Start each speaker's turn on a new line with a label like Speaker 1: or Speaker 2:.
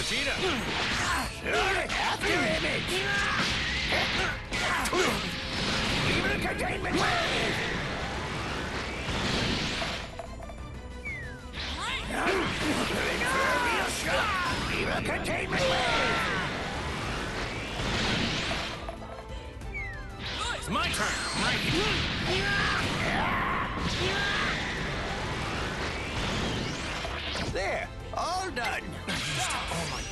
Speaker 1: Vegeta.
Speaker 2: After image. Evil containment.
Speaker 1: It's my turn. Right here.
Speaker 2: There, all done.
Speaker 1: Oh my